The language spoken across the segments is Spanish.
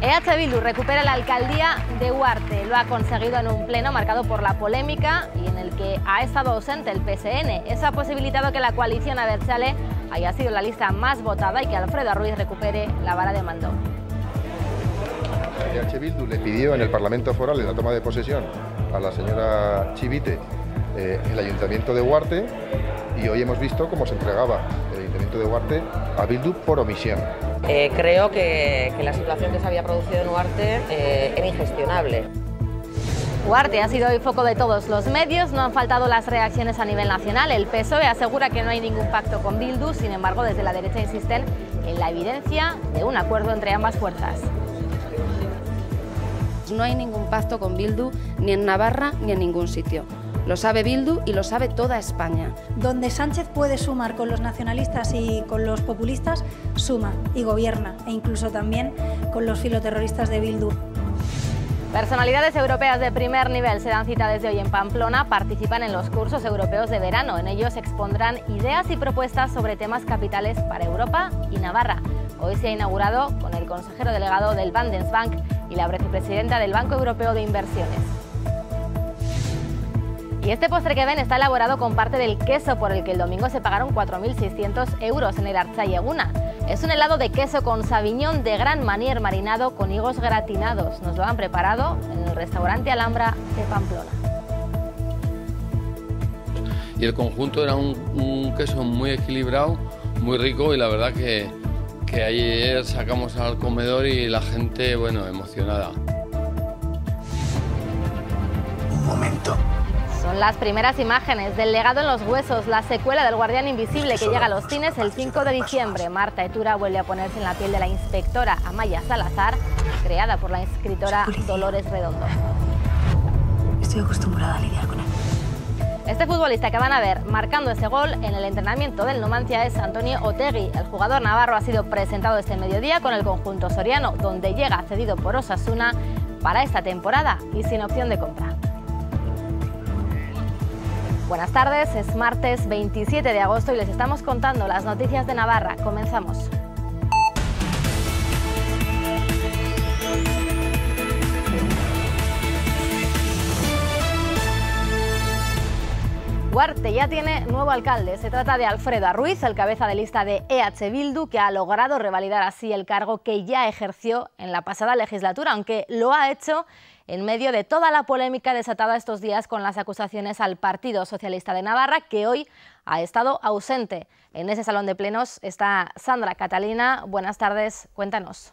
EH Bildu recupera la alcaldía de Huarte. Lo ha conseguido en un pleno marcado por la polémica y en el que ha estado ausente el PSN. Eso ha posibilitado que la coalición Abertzale haya sido la lista más votada y que Alfredo Ruiz recupere la vara de mando. EH Bildu le pidió en el Parlamento Foral, en la toma de posesión, a la señora Chivite eh, el Ayuntamiento de Huarte y hoy hemos visto cómo se entregaba el Ayuntamiento de Huarte a Bildu por omisión. Eh, creo que, que, la situación que se había producido en Huarte eh, era ingestionable. Huarte ha sido hoy foco de todos los medios, no han faltado las reacciones a nivel nacional. El PSOE asegura que no hay ningún pacto con Bildu, sin embargo, desde la derecha insisten en la evidencia de un acuerdo entre ambas fuerzas. No hay ningún pacto con Bildu ni en Navarra ni en ningún sitio. Lo sabe Bildu y lo sabe toda España. Donde Sánchez puede sumar con los nacionalistas y con los populistas, suma y gobierna, e incluso también con los filoterroristas de Bildu. Personalidades europeas de primer nivel se dan cita desde hoy en Pamplona, participan en los cursos europeos de verano. En ellos expondrán ideas y propuestas sobre temas capitales para Europa y Navarra. Hoy se ha inaugurado con el consejero delegado del Bundesbank y la vicepresidenta del Banco Europeo de Inversiones. Y este postre que ven está elaborado con parte del queso por el que el domingo se pagaron 4.600 euros en el Archayeguna. Es un helado de queso con sabiñón de gran manier marinado con higos gratinados. Nos lo han preparado en el restaurante Alhambra de Pamplona. Y el conjunto era un, queso muy equilibrado, muy rico y la verdad que, que ayer sacamos al comedor y la gente, bueno, emocionada. Son las primeras imágenes del legado en los huesos, la secuela del Guardián Invisible que llega a los cines el 5 de diciembre. Marta Etura vuelve a ponerse en la piel de la inspectora Amaya Salazar, creada por la escritora Dolores Redondo. Estoy acostumbrada a lidiar con él. Este futbolista que van a ver marcando ese gol en el entrenamiento del Numancia es Antonio Otegui. El jugador navarro ha sido presentado este mediodía con el conjunto soriano, donde llega cedido por Osasuna para esta temporada y sin opción de compra. Buenas tardes, es martes 27 de agosto y les estamos contando las noticias de Navarra. Comenzamos. Huarte ya tiene nuevo alcalde. Se trata de Alfredo Arruiz, el cabeza de lista de EH Bildu, que ha logrado revalidar así el cargo que ya ejerció en la pasada legislatura, aunque lo ha hecho en medio de toda la polémica desatada estos días con las acusaciones al Partido Socialista de Navarra, que hoy ha estado ausente. En ese salón de plenos está Sandra Catalina. Buenas tardes, cuéntanos.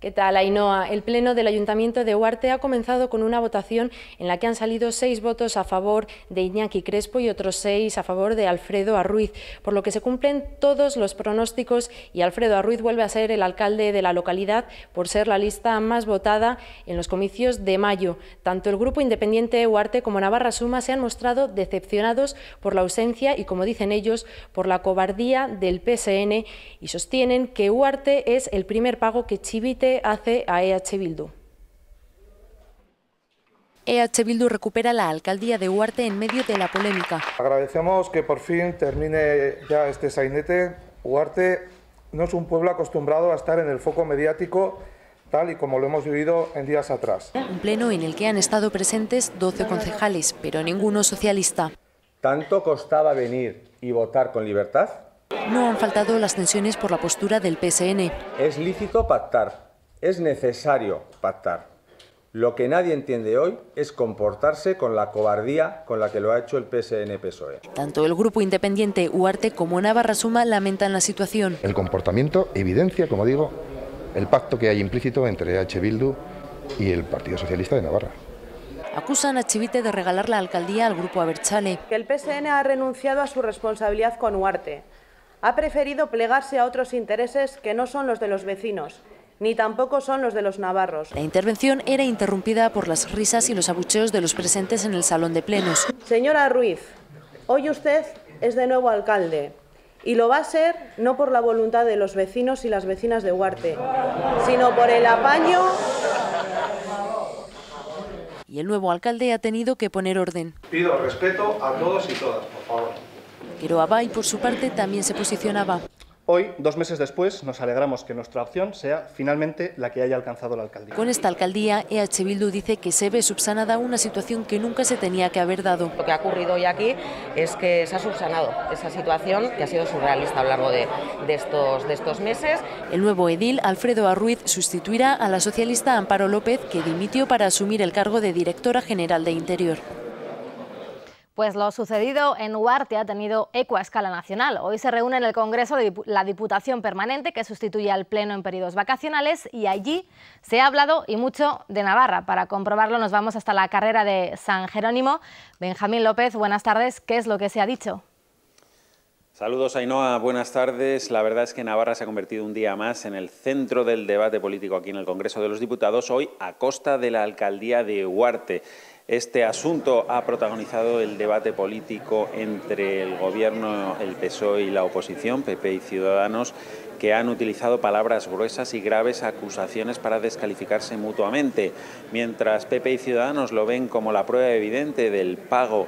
¿Qué tal, Ainhoa? El Pleno del Ayuntamiento de Huarte ha comenzado con una votación en la que han salido seis votos a favor de Iñaki Crespo y otros seis a favor de Alfredo Arruiz, por lo que se cumplen todos los pronósticos y Alfredo Arruiz vuelve a ser el alcalde de la localidad por ser la lista más votada en los comicios de mayo. Tanto el Grupo Independiente Huarte como Navarra Suma se han mostrado decepcionados por la ausencia y, como dicen ellos, por la cobardía del PSN y sostienen que Huarte es el primer pago que Chivite hace a EH Bildu. EH Bildu recupera la alcaldía de Huarte en medio de la polémica. Agradecemos que por fin termine ya este sainete. Huarte no es un pueblo acostumbrado a estar en el foco mediático tal y como lo hemos vivido en días atrás. Un pleno en el que han estado presentes 12 concejales, pero ninguno socialista. ¿Tanto costaba venir y votar con libertad? No han faltado las tensiones por la postura del PSN. Es lícito pactar, es necesario pactar. Lo que nadie entiende hoy es comportarse con la cobardía con la que lo ha hecho el PSN-PSOE. Tanto el grupo independiente Uarte como Navarra Suma lamentan la situación. El comportamiento evidencia, como digo, el pacto que hay implícito entre H. Bildu y el Partido Socialista de Navarra. Acusan a Chivite de regalar la alcaldía al grupo Abertzale. Que el PSN ha renunciado a su responsabilidad con Uarte. Ha preferido plegarse a otros intereses que no son los de los vecinos ni tampoco son los de los navarros. La intervención era interrumpida por las risas y los abucheos de los presentes en el salón de plenos. Señora Ruiz, hoy usted es de nuevo alcalde y lo va a ser no por la voluntad de los vecinos y las vecinas de Huarte, sino por el apaño. Y el nuevo alcalde ha tenido que poner orden. Pido respeto a todos y todas, por favor. Pero Abay, por su parte, también se posicionaba. Hoy, dos meses después, nos alegramos que nuestra opción sea finalmente la que haya alcanzado la alcaldía. Con esta alcaldía, EH Bildu dice que se ve subsanada una situación que nunca se tenía que haber dado. Lo que ha ocurrido hoy aquí es que se ha subsanado esa situación que ha sido surrealista a lo largo de, de, estos, de estos meses. El nuevo edil, Alfredo Arruiz, sustituirá a la socialista Amparo López, que dimitió para asumir el cargo de directora general de Interior. Pues lo sucedido en Huarte ha tenido eco a escala nacional. Hoy se reúne en el Congreso la Diputación Permanente, que sustituye al Pleno en periodos vacacionales, y allí se ha hablado y mucho de Navarra. Para comprobarlo nos vamos hasta la carrera de San Jerónimo. Benjamín López, buenas tardes. ¿Qué es lo que se ha dicho? Saludos, Ainhoa. Buenas tardes. La verdad es que Navarra se ha convertido un día más en el centro del debate político aquí en el Congreso de los Diputados, hoy a costa de la alcaldía de Huarte. Este asunto ha protagonizado el debate político entre el Gobierno, el PSOE y la oposición, PP y Ciudadanos, que han utilizado palabras gruesas y graves acusaciones para descalificarse mutuamente, mientras PP y Ciudadanos lo ven como la prueba evidente del pago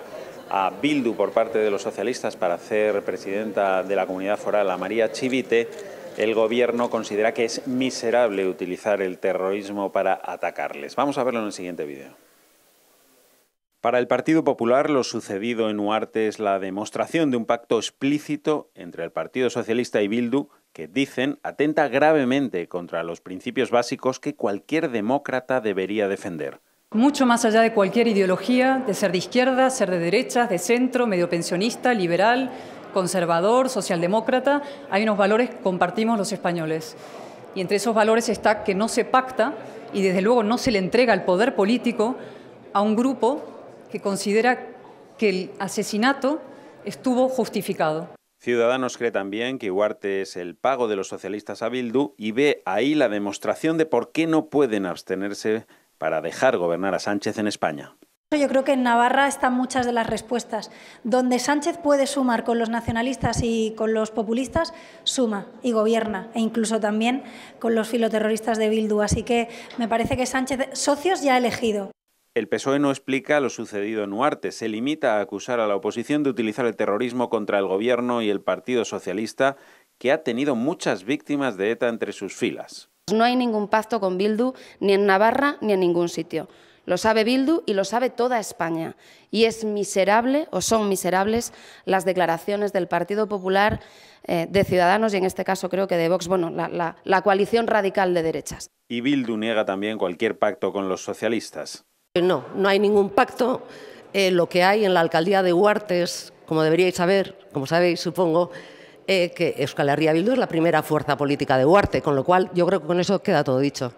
a Bildu por parte de los socialistas para hacer presidenta de la comunidad foral a María Chivite, el Gobierno considera que es miserable utilizar el terrorismo para atacarles. Vamos a verlo en el siguiente vídeo. Para el Partido Popular, lo sucedido en Huarte es la demostración de un pacto explícito entre el Partido Socialista y Bildu que, dicen, atenta gravemente contra los principios básicos que cualquier demócrata debería defender. Mucho más allá de cualquier ideología, de ser de izquierda, ser de derecha, de centro, medio pensionista, liberal, conservador, socialdemócrata, hay unos valores que compartimos los españoles. Y entre esos valores está que no se pacta y desde luego no se le entrega el poder político a un grupo que considera que el asesinato estuvo justificado. Ciudadanos cree también que Huarte es el pago de los socialistas a Bildu y ve ahí la demostración de por qué no pueden abstenerse para dejar gobernar a Sánchez en España. Yo creo que en Navarra están muchas de las respuestas. Donde Sánchez puede sumar con los nacionalistas y con los populistas, suma y gobierna, e incluso también con los filoterroristas de Bildu. Así que me parece que Sánchez, socios ya ha elegido. El PSOE no explica lo sucedido en Huarte, se limita a acusar a la oposición de utilizar el terrorismo contra el gobierno y el Partido Socialista, que ha tenido muchas víctimas de ETA entre sus filas. No hay ningún pacto con Bildu ni en Navarra ni en ningún sitio. Lo sabe Bildu y lo sabe toda España. Y es miserable, o son miserables, las declaraciones del Partido Popular, eh, de Ciudadanos y en este caso creo que de Vox, bueno, la, la, la coalición radical de derechas. Y Bildu niega también cualquier pacto con los socialistas. No, no hay ningún pacto. Eh, lo que hay en la alcaldía de Huarte es, como deberíais saber, como sabéis, supongo, eh, que Euskal Herria Bildu es la primera fuerza política de Huarte, con lo cual yo creo que con eso queda todo dicho.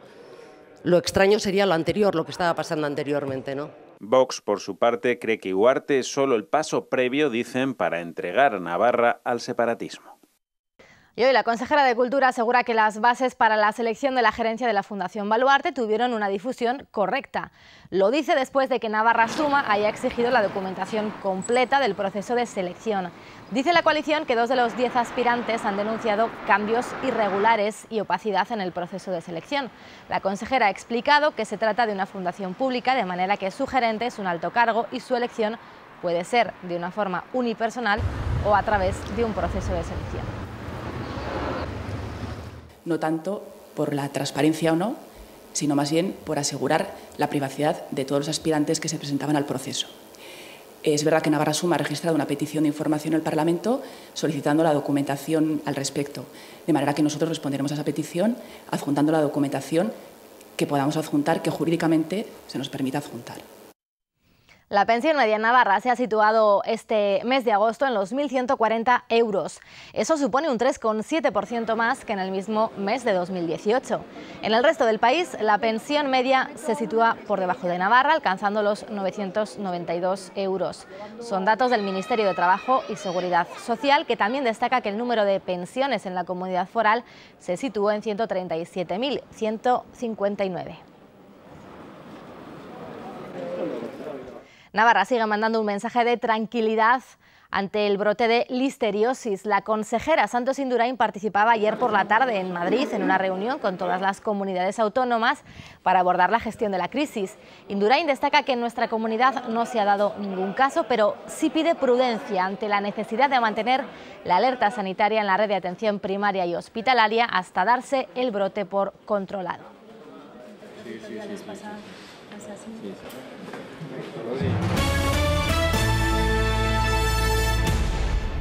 Lo extraño sería lo anterior, lo que estaba pasando anteriormente, ¿no? Vox, por su parte, cree que Huarte es solo el paso previo, dicen, para entregar Navarra al separatismo. Y hoy la consejera de Cultura asegura que las bases para la selección de la gerencia de la Fundación Baluarte tuvieron una difusión correcta. Lo dice después de que Navarra Suma haya exigido la documentación completa del proceso de selección. Dice la coalición que dos de los diez aspirantes han denunciado cambios irregulares y opacidad en el proceso de selección. La consejera ha explicado que se trata de una fundación pública, de manera que su gerente es un alto cargo y su elección puede ser de una forma unipersonal o a través de un proceso de selección no tanto por la transparencia o no, sino más bien por asegurar la privacidad de todos los aspirantes que se presentaban al proceso. Es verdad que Navarra Suma ha registrado una petición de información al Parlamento solicitando la documentación al respecto, de manera que nosotros responderemos a esa petición adjuntando la documentación que podamos adjuntar, que jurídicamente se nos permita adjuntar. La pensión media en Navarra se ha situado este mes de agosto en los 1.140 euros. Eso supone un 3,7% más que en el mismo mes de 2018. En el resto del país, la pensión media se sitúa por debajo de Navarra, alcanzando los 992 euros. Son datos del Ministerio de Trabajo y Seguridad Social, que también destaca que el número de pensiones en la comunidad foral se situó en 137.159. Navarra sigue mandando un mensaje de tranquilidad ante el brote de listeriosis. La consejera Santos Indurain participaba ayer por la tarde en Madrid en una reunión con todas las comunidades autónomas para abordar la gestión de la crisis. Indurain destaca que en nuestra comunidad no se ha dado ningún caso, pero sí pide prudencia ante la necesidad de mantener la alerta sanitaria en la red de atención primaria y hospitalaria hasta darse el brote por controlado.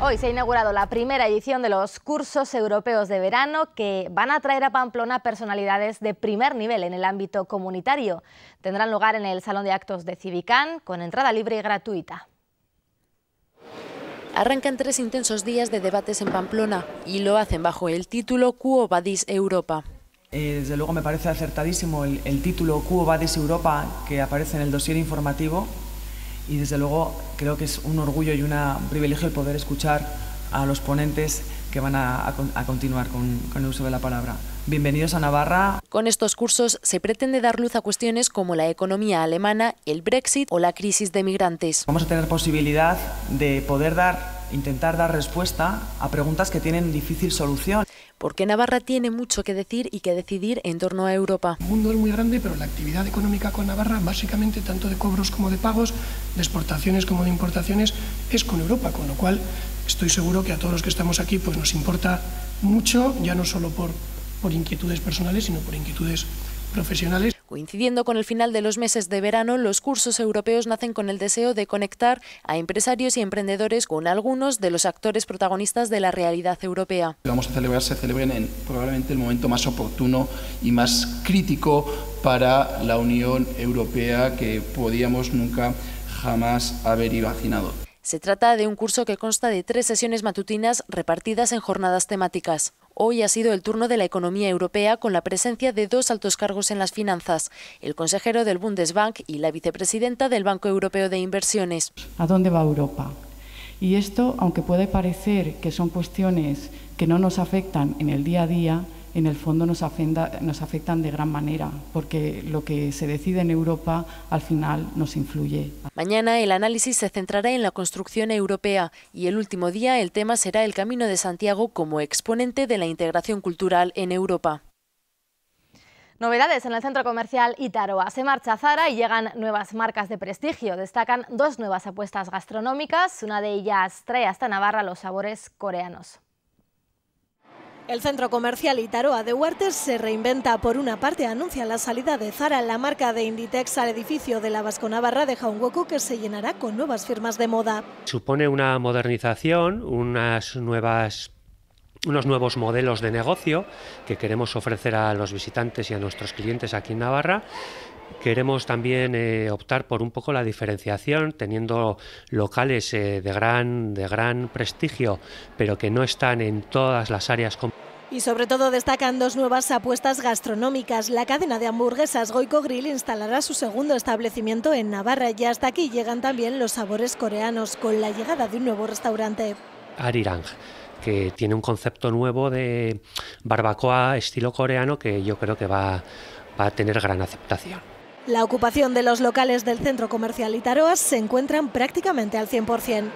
Hoy se ha inaugurado la primera edición de los cursos europeos de verano que van a traer a Pamplona personalidades de primer nivel en el ámbito comunitario. Tendrán lugar en el Salón de Actos de Civicán con entrada libre y gratuita. Arrancan tres intensos días de debates en Pamplona y lo hacen bajo el título Quo Vadis Europa. Eh, desde luego me parece acertadísimo el, el título Quo Vadis Europa que aparece en el dossier informativo y desde luego creo que es un orgullo y un privilegio el poder escuchar a los ponentes que van a, a, a continuar con, con el uso de la palabra. Bienvenidos a Navarra. Con estos cursos se pretende dar luz a cuestiones como la economía alemana, el Brexit o la crisis de migrantes. Vamos a tener posibilidad de poder dar, intentar dar respuesta a preguntas que tienen difícil solución. Porque Navarra tiene mucho que decir y que decidir en torno a Europa. El mundo es muy grande, pero la actividad económica con Navarra, básicamente tanto de cobros como de pagos, de exportaciones como de importaciones, es con Europa, con lo cual estoy seguro que a todos los que estamos aquí pues nos importa mucho, ya no solo por, por inquietudes personales, sino por inquietudes profesionales. Coincidiendo con el final de los meses de verano, los cursos europeos nacen con el deseo de conectar a empresarios y emprendedores con algunos de los actores protagonistas de la realidad europea. Vamos a celebrar, se celebren en probablemente el momento más oportuno y más crítico para la Unión Europea que podíamos nunca jamás haber imaginado. Se trata de un curso que consta de tres sesiones matutinas repartidas en jornadas temáticas. Hoy ha sido el turno de la economía europea con la presencia de dos altos cargos en las finanzas, el consejero del Bundesbank y la vicepresidenta del Banco Europeo de Inversiones. ¿A dónde va Europa? Y esto, aunque puede parecer que son cuestiones que no nos afectan en el día a día, en el fondo nos, afecta, nos afectan de gran manera, porque lo que se decide en Europa al final nos influye. Mañana el análisis se centrará en la construcción europea y el último día el tema será el Camino de Santiago como exponente de la integración cultural en Europa. Novedades en el centro comercial Itaroa. Se marcha Zara y llegan nuevas marcas de prestigio. Destacan dos nuevas apuestas gastronómicas. Una de ellas trae hasta Navarra los sabores coreanos. El centro comercial Itaroa de Huertes se reinventa. Por una parte, anuncia la salida de Zara, la marca de Inditex, al edificio de la Vasco Navarra de Jaungoku, que se llenará con nuevas firmas de moda. Supone una modernización, unas nuevas unos nuevos modelos de negocio que queremos ofrecer a los visitantes y a nuestros clientes aquí en Navarra. Queremos también eh, optar por un poco la diferenciación, teniendo locales eh, de, gran, de gran prestigio, pero que no están en todas las áreas. Y sobre todo destacan dos nuevas apuestas gastronómicas. La cadena de hamburguesas Goico Grill instalará su segundo establecimiento en Navarra y hasta aquí llegan también los sabores coreanos con la llegada de un nuevo restaurante. Arirang que tiene un concepto nuevo de barbacoa estilo coreano que yo creo que va, va a tener gran aceptación. La ocupación de los locales del centro comercial Itaroas se encuentran prácticamente al 100%.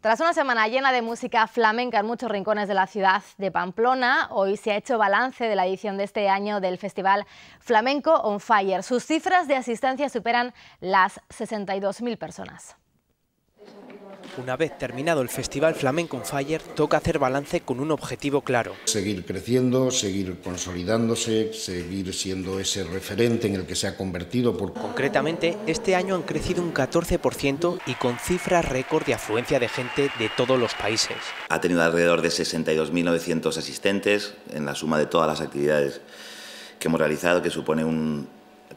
Tras una semana llena de música flamenca en muchos rincones de la ciudad de Pamplona, hoy se ha hecho balance de la edición de este año del Festival Flamenco on Fire. Sus cifras de asistencia superan las 62.000 personas. Una vez terminado el Festival Flamenco on Fire, toca hacer balance con un objetivo claro. Seguir creciendo, seguir consolidándose, seguir siendo ese referente en el que se ha convertido. Por... Concretamente, este año han crecido un 14% y con cifras récord de afluencia de gente de todos los países. Ha tenido alrededor de 62.900 asistentes en la suma de todas las actividades que hemos realizado, que supone un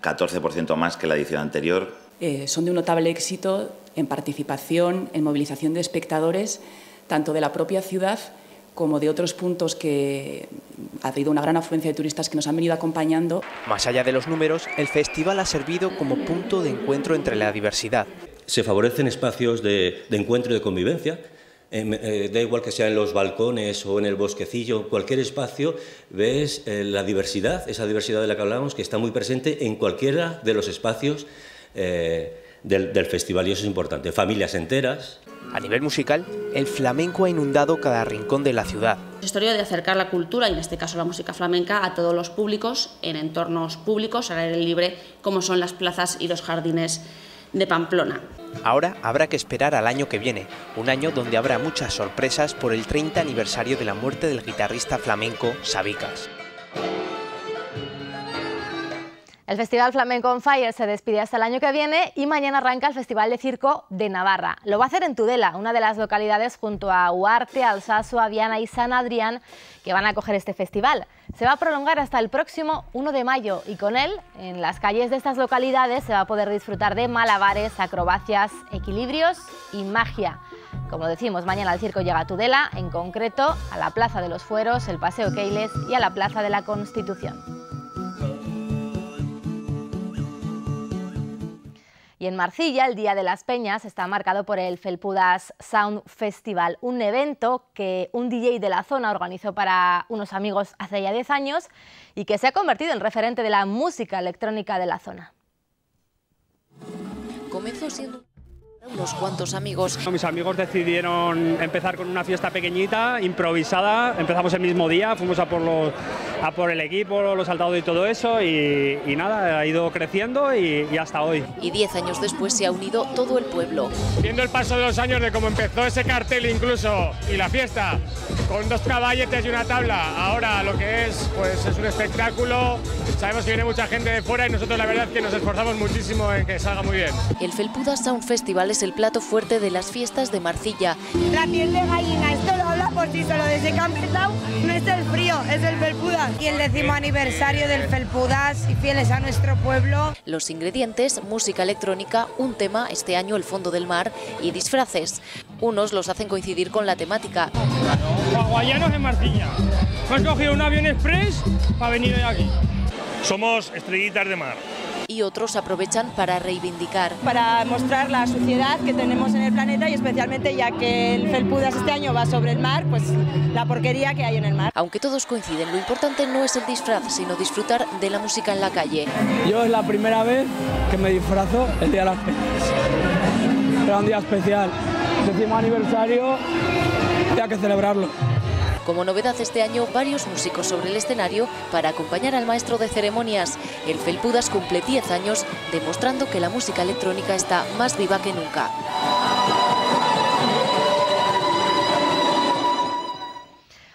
14% más que la edición anterior. Eh, son de un notable éxito en participación, en movilización de espectadores, tanto de la propia ciudad como de otros puntos que ha habido una gran afluencia de turistas que nos han venido acompañando. Más allá de los números, el festival ha servido como punto de encuentro entre la diversidad. Se favorecen espacios de, de encuentro y de convivencia. Eh, eh, da igual que sea en los balcones o en el bosquecillo, cualquier espacio, ves eh, la diversidad, esa diversidad de la que hablamos, que está muy presente en cualquiera de los espacios eh, del, del festival y eso es importante. Familias enteras. A nivel musical, el flamenco ha inundado cada rincón de la ciudad. Es historia de acercar la cultura, y en este caso la música flamenca, a todos los públicos, en entornos públicos, al aire libre, como son las plazas y los jardines de Pamplona. Ahora habrá que esperar al año que viene, un año donde habrá muchas sorpresas por el 30 aniversario de la muerte del guitarrista flamenco Sabicas. El Festival Flamenco on Fire se despide hasta el año que viene y mañana arranca el Festival de Circo de Navarra. Lo va a hacer en Tudela, una de las localidades junto a Huarte, Alsasua, Viana y San Adrián que van a acoger este festival. Se va a prolongar hasta el próximo 1 de mayo y con él, en las calles de estas localidades, se va a poder disfrutar de malabares, acrobacias, equilibrios y magia. Como decimos, mañana el circo llega a Tudela, en concreto a la Plaza de los Fueros, el Paseo Keiles y a la Plaza de la Constitución. Y en Marcilla, el Día de las Peñas está marcado por el Felpudas Sound Festival, un evento que un DJ de la zona organizó para unos amigos hace ya 10 años y que se ha convertido en referente de la música electrónica de la zona. Comenzó siendo unos cuantos amigos. Mis amigos decidieron empezar con una fiesta pequeñita, improvisada. Empezamos el mismo día, fuimos a por, los, a por el equipo, los saltados y todo eso. Y, y nada, ha ido creciendo y, y, hasta hoy. Y diez años después se ha unido todo el pueblo. Viendo el paso de los años de cómo empezó ese cartel incluso y la fiesta, con dos caballetes y una tabla, ahora lo que es, pues es un espectáculo. Sabemos que viene mucha gente de fuera y nosotros la verdad es que nos esforzamos muchísimo en que salga muy bien. El Felpuda Sound Festival es el plato fuerte de las fiestas de Marcilla. La piel de gallina, esto lo habla por sí solo. Desde que ha empezado no es el frío, es el Felpudas. Y el décimo aniversario del Felpudas y fieles a nuestro pueblo. Los ingredientes, música electrónica, un tema, este año el fondo del mar, y disfraces. Unos los hacen coincidir con la temática. Guayanos en Marcilla. Hemos cogido un avión express para venir hoy aquí. Somos estrellitas de mar y otros aprovechan para reivindicar. Para mostrar la suciedad que tenemos en el planeta y especialmente ya que el Felpudas este año va sobre el mar, pues la porquería que hay en el mar. Aunque todos coinciden, lo importante no es el disfraz, sino disfrutar de la música en la calle. Yo es la primera vez que me disfrazo el Día de las Peñas. Era un día especial, décimo aniversario, hay que celebrarlo. Como novedad este año, varios músicos sobre el escenario para acompañar al maestro de ceremonias. El Felpudas cumple 10 años, demostrando que la música electrónica está más viva que nunca.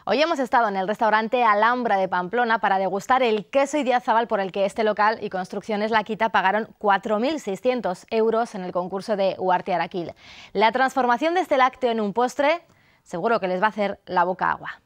Hoy hemos estado en el restaurante Alhambra de Pamplona para degustar el queso Idiazabal por el que este local y Construcciones La Quita pagaron 4.600 euros en el concurso de Huarte Araquil. La transformación de este lácteo en un postre seguro que les va a hacer la boca agua.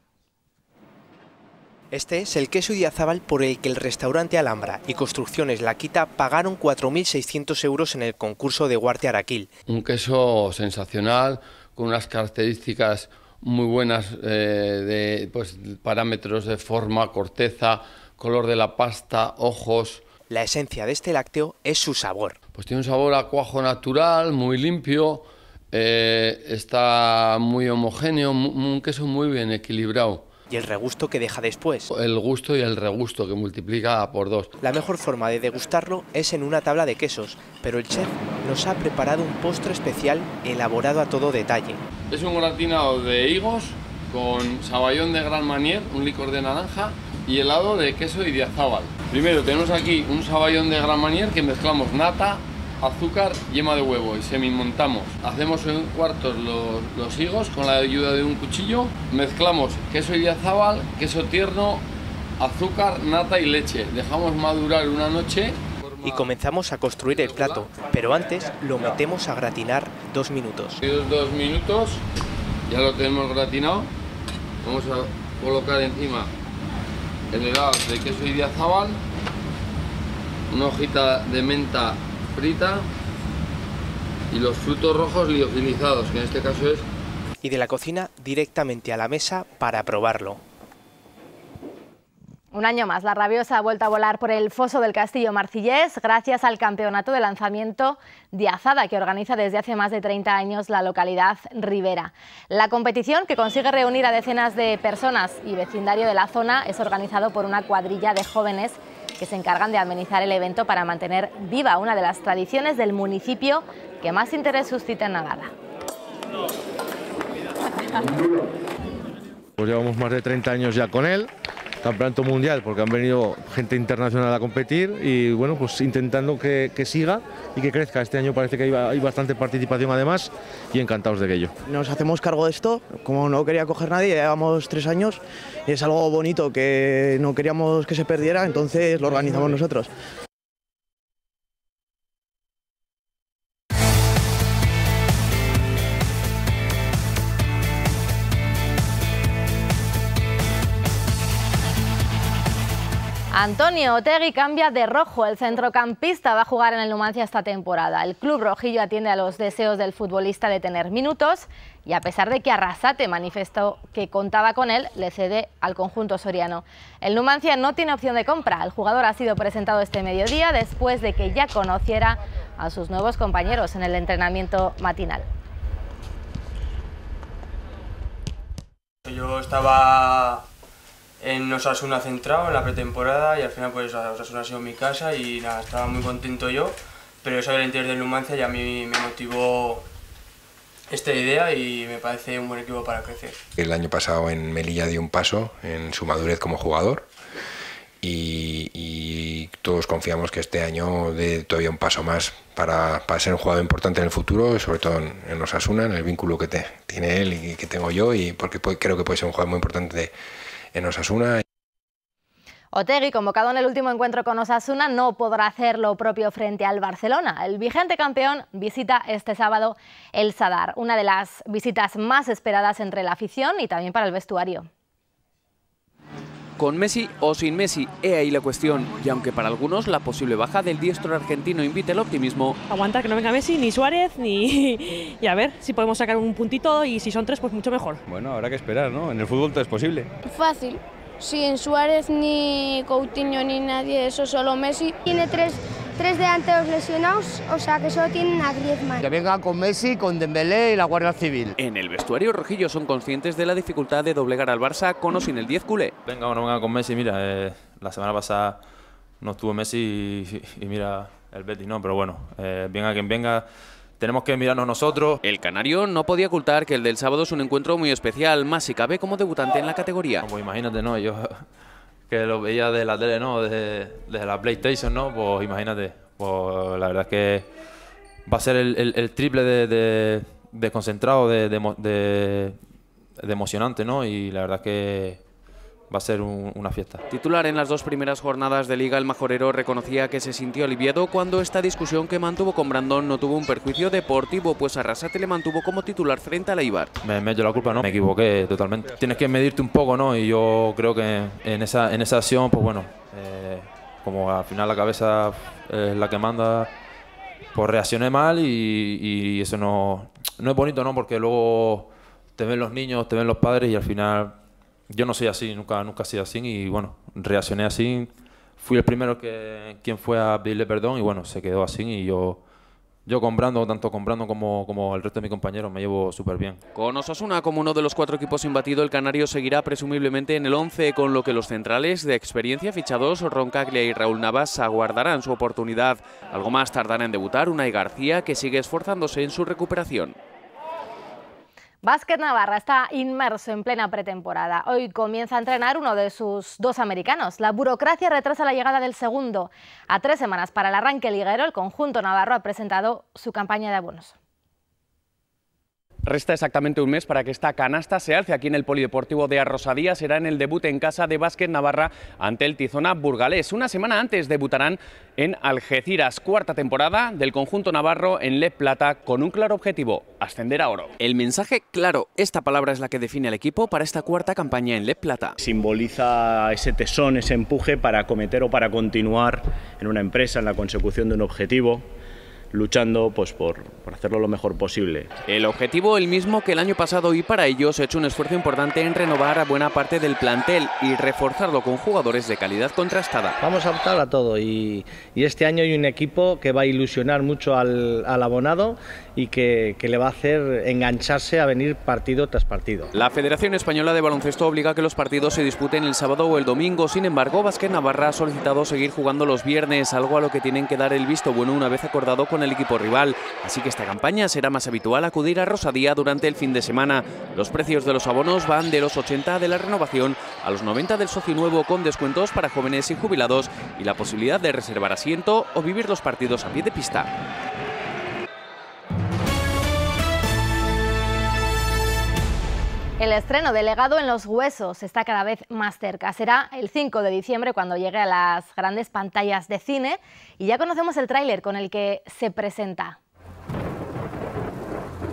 Este es el queso Idiazábal por el que el restaurante Alhambra y Construcciones La Quita pagaron 4.600 euros en el concurso de Huarte Araquil. Un queso sensacional, con unas características muy buenas eh, de pues, parámetros de forma, corteza, color de la pasta, ojos. La esencia de este lácteo es su sabor. Pues tiene un sabor a cuajo natural, muy limpio, eh, está muy homogéneo, un queso muy bien equilibrado. ¿Y el regusto que deja después? El gusto y el regusto que multiplica por dos. La mejor forma de degustarlo es en una tabla de quesos, pero el chef nos ha preparado un postre especial elaborado a todo detalle. Es un gratinado de higos con saballón de Gran Manier, un licor de naranja y helado de queso y diazábal. Primero tenemos aquí un saballón de Gran Manier que mezclamos nata, azúcar, yema de huevo y semimontamos. Hacemos en cuartos los, los, higos con la ayuda de un cuchillo. Mezclamos queso idiazábal, queso tierno, azúcar, nata y leche. Dejamos madurar una noche. Y comenzamos a construir el plato, pero antes lo metemos a gratinar dos minutos. Dos minutos, ya lo tenemos gratinado. Vamos a colocar encima el helado de queso idiazábal, una hojita de menta frita y los frutos rojos liofilizados, que en este caso es... Y de la cocina directamente a la mesa para probarlo. Un año más, la rabiosa ha vuelto a volar por el foso del Castillo Marcillés gracias al campeonato de lanzamiento de azada que organiza desde hace más de 30 años la localidad ribera. La competición, que consigue reunir a decenas de personas y vecindario de la zona, es organizado por una cuadrilla de jóvenes que se encargan de amenizar el evento para mantener viva una de las tradiciones del municipio que más interés suscita en Navarra. Pues llevamos más de 30 años ya con él, campeonato mundial, porque han venido gente internacional a competir y bueno, pues intentando que, siga y que crezca. Este año parece que hay, bastante participación además y encantados de ello. Nos hacemos cargo de esto, como no quería coger nadie, llevamos tres años y es algo bonito que no queríamos que se perdiera, entonces lo organizamos nosotros. Antonio Otegui cambia de rojo. El centrocampista va a jugar en el Numancia esta temporada. El club rojillo atiende a los deseos del futbolista de tener minutos y a pesar de que Arrasate manifestó que contaba con él, le cede al conjunto soriano. El Numancia no tiene opción de compra. El jugador ha sido presentado este mediodía después de que ya conociera a sus nuevos compañeros en el entrenamiento matinal. Yo estaba en Osasuna centrado en la pretemporada y al final pues Osasuna ha sido mi casa y nada, estaba muy contento yo, pero yo soy el interior del Numancia y a mí me motivó esta idea y me parece un buen equipo para crecer. El año pasado en Melilla dio un paso en su madurez como jugador y, todos confiamos que este año dé todavía un paso más para, para, ser un jugador importante en el futuro, sobre todo en, en Osasuna, en el vínculo que te, tiene él y que tengo yo y porque creo que puede ser un jugador muy importante de, en Osasuna. Otegui, convocado en el último encuentro con Osasuna, no podrá hacer lo propio frente al Barcelona. El vigente campeón visita este sábado el Sadar, una de las visitas más esperadas entre la afición y también para el vestuario. Con Messi o sin Messi, he ahí la cuestión. Y aunque para algunos la posible baja del diestro argentino invite el optimismo... Aguanta que no venga Messi, ni Suárez, ni... y a ver si podemos sacar un puntito y si son tres, pues mucho mejor. Bueno, habrá que esperar, ¿no? En el fútbol todo es posible. Fácil. Sin Suárez, ni Coutinho, ni nadie, eso solo Messi. Tiene tres tres delanteros lesionados, o sea que solo tienen a Griezmann. Que venga con Messi, con Dembélé y la Guardia Civil. En el vestuario rojillo son conscientes de la dificultad de doblegar al Barça con o sin el 10 culé. Venga o no venga con Messi, mira, eh, la semana pasada no estuvo Messi y, mira el Betis, no, pero bueno, eh, venga quien venga tenemos que mirarnos nosotros. El canario no podía ocultar que el del sábado es un encuentro muy especial, más si cabe como debutante en la categoría. Pues imagínate, ¿no? Yo que lo veía de la tele, ¿no? Desde, la PlayStation, ¿no? Pues imagínate, pues la verdad es que va a ser el, triple de, de, concentrado, de, de, emocionante, ¿no? Y la verdad que va a ser una fiesta. Titular en las dos primeras jornadas de Liga, el Majorero reconocía que se sintió aliviado cuando esta discusión que mantuvo con Brandon no tuvo un perjuicio deportivo, pues Arrasate le mantuvo como titular frente a la Ibar. Me, me la culpa, ¿no? Me equivoqué totalmente. Tienes que medirte un poco, ¿no? Y yo creo que en esa, en esa acción, pues bueno, eh, como al final la cabeza es la que manda, pues reaccioné mal y, y eso no, no es bonito, ¿no? Porque luego te ven los niños, te ven los padres y al final yo no soy así, nunca, nunca he sido así y bueno, reaccioné así. Fui el primero que quien fue a pedirle perdón y bueno, se quedó así y yo yo comprando, tanto comprando como, como el resto de mis compañeros, me llevo súper bien. Con Osasuna como uno de los cuatro equipos imbatido, el Canario seguirá presumiblemente en el 11, con lo que los centrales de experiencia fichados, Roncaglia y Raúl Navas, aguardarán su oportunidad. Algo más tardará en debutar Unai García, que sigue esforzándose en su recuperación. Básquet Navarra está inmerso en plena pretemporada. Hoy comienza a entrenar uno de sus dos americanos. La burocracia retrasa la llegada del segundo. A tres semanas para el arranque liguero, el conjunto navarro ha presentado su campaña de abonos. Resta exactamente un mes para que esta canasta se alce aquí en el Polideportivo de Arrosadía. Será en el debut en casa de Básquet Navarra ante el Tizona Burgalés. Una semana antes debutarán en Algeciras, cuarta temporada del conjunto navarro en Le Plata con un claro objetivo, ascender a oro. El mensaje claro, esta palabra es la que define al equipo para esta cuarta campaña en Le Plata. Simboliza ese tesón, ese empuje para acometer o para continuar en una empresa, en la consecución de un objetivo luchando pues, por, por hacerlo lo mejor posible. El objetivo el mismo que el año pasado y para ello se ha hecho un esfuerzo importante en renovar a buena parte del plantel y reforzarlo con jugadores de calidad contrastada. Vamos a optar a todo y, y este año hay un equipo que va a ilusionar mucho al, al abonado y que, que, le va a hacer engancharse a venir partido tras partido. La Federación Española de Baloncesto obliga a que los partidos se disputen el sábado o el domingo. Sin embargo, Vázquez Navarra ha solicitado seguir jugando los viernes, algo a lo que tienen que dar el visto bueno una vez acordado el equipo rival. Así que esta campaña será más habitual acudir a Rosadía durante el fin de semana. Los precios de los abonos van de los 80 de la renovación a los 90 del socio nuevo con descuentos para jóvenes y jubilados y la posibilidad de reservar asiento o vivir los partidos a pie de pista. El estreno de Legado en los Huesos está cada vez más cerca. Será el 5 de diciembre cuando llegue a las grandes pantallas de cine y ya conocemos el tráiler con el que se presenta.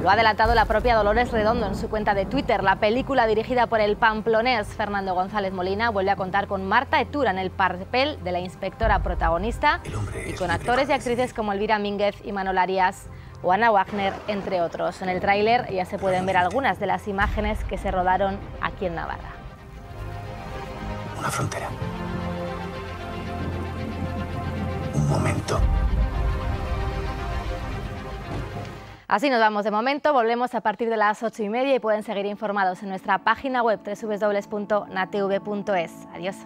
Lo ha adelantado la propia Dolores Redondo en su cuenta de Twitter. La película dirigida por el pamplonés Fernando González Molina vuelve a contar con Marta Etura en el papel de la inspectora protagonista y con actores y actrices como Elvira Mínguez y Manol Arias o Ana Wagner, entre otros. En el tráiler ya se pueden ver algunas de las imágenes que se rodaron aquí en Navarra. Una frontera. Un momento. Así nos vamos de momento, volvemos a partir de las ocho y media y pueden seguir informados en nuestra página web www.natv.es. Adiós.